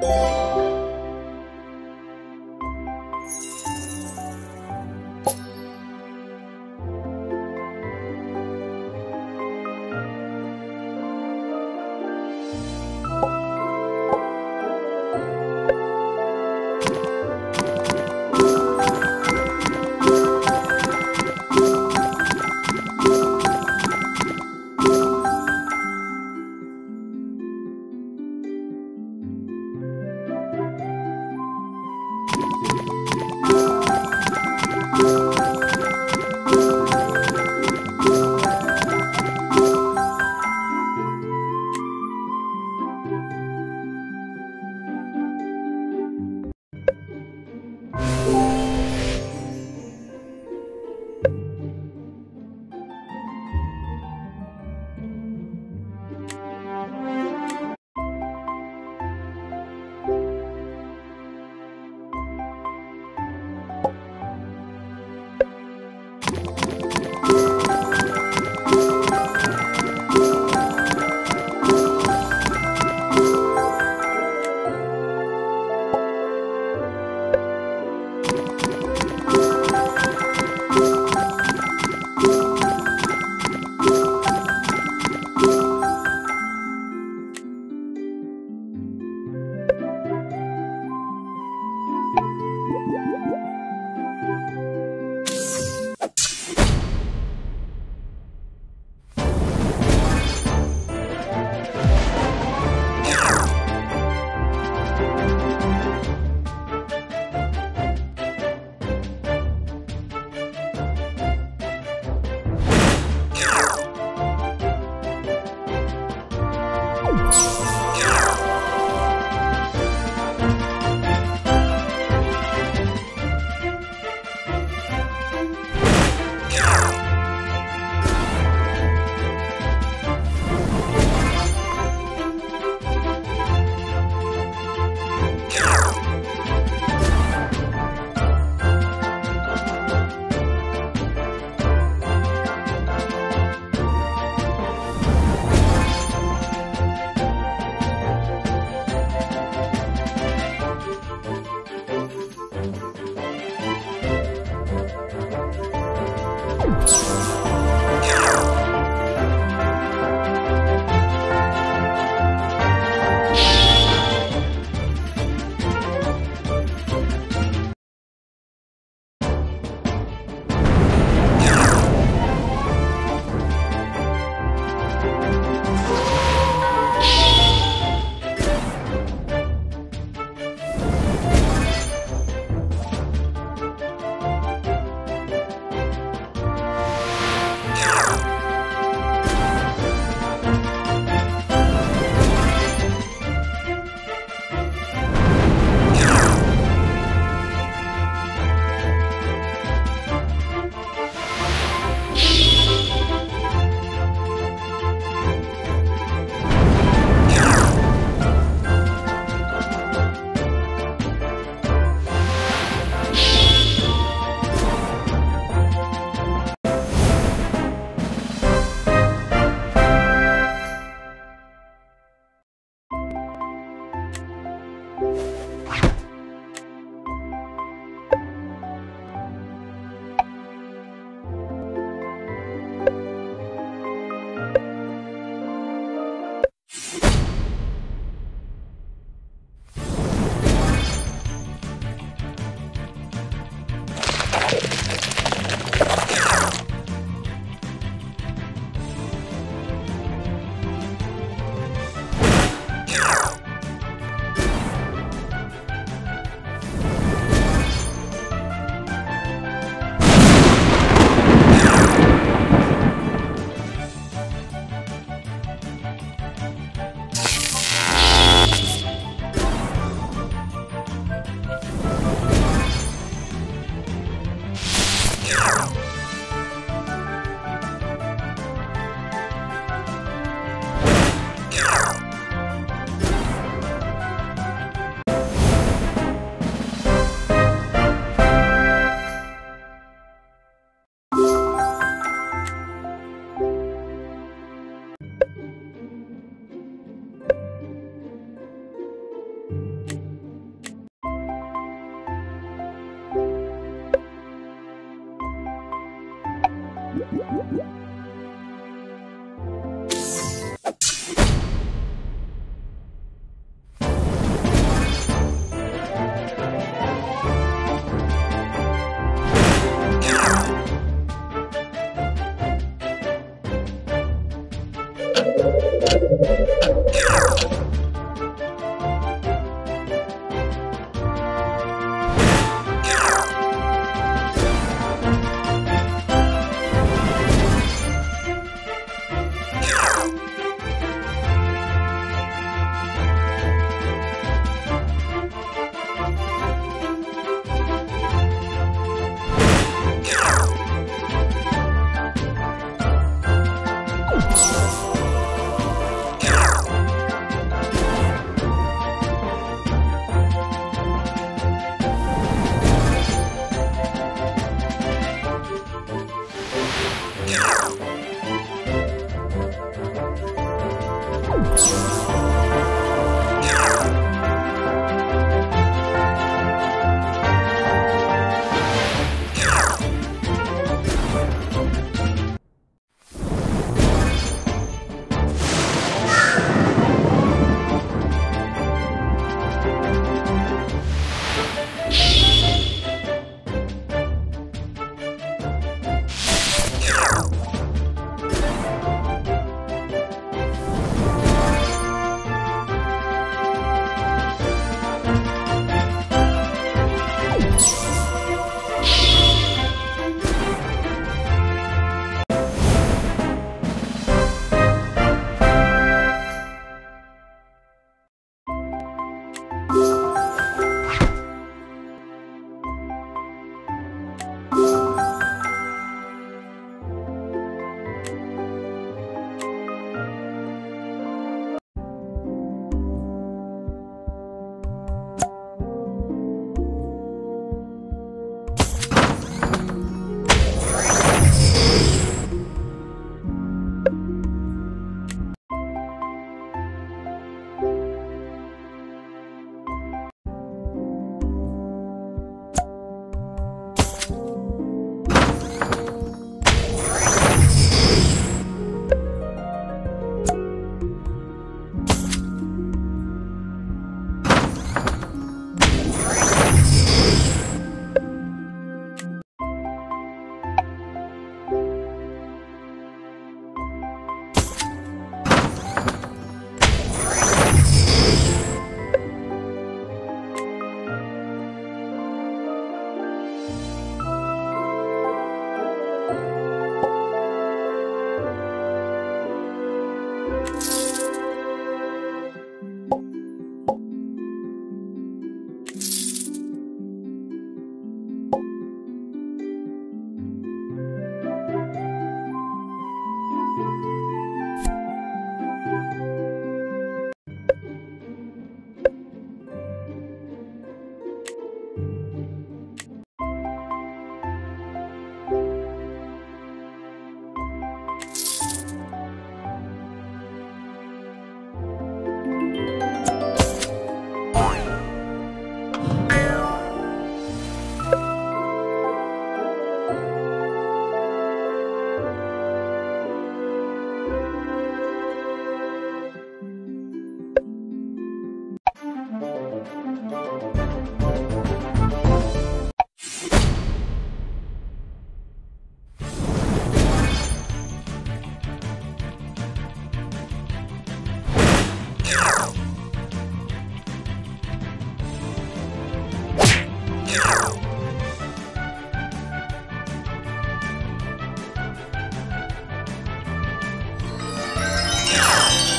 Música Yeah!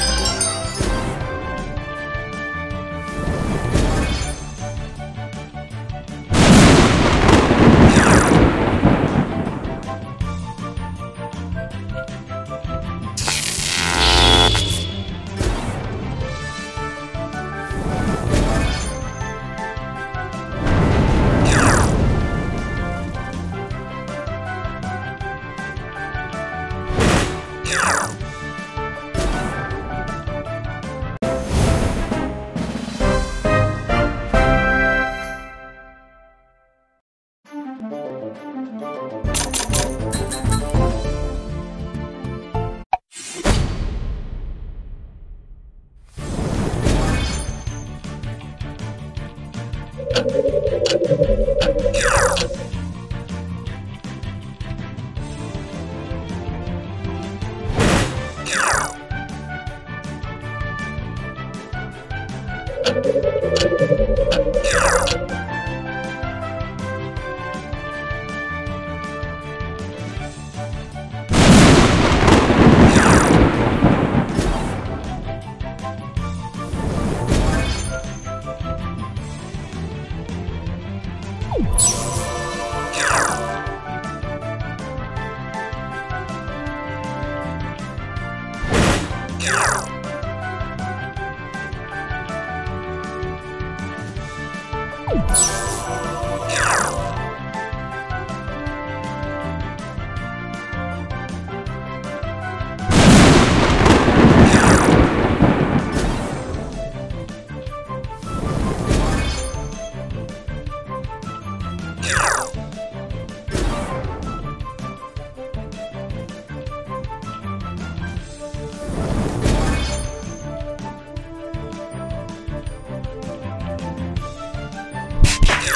Bye.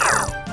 Wow!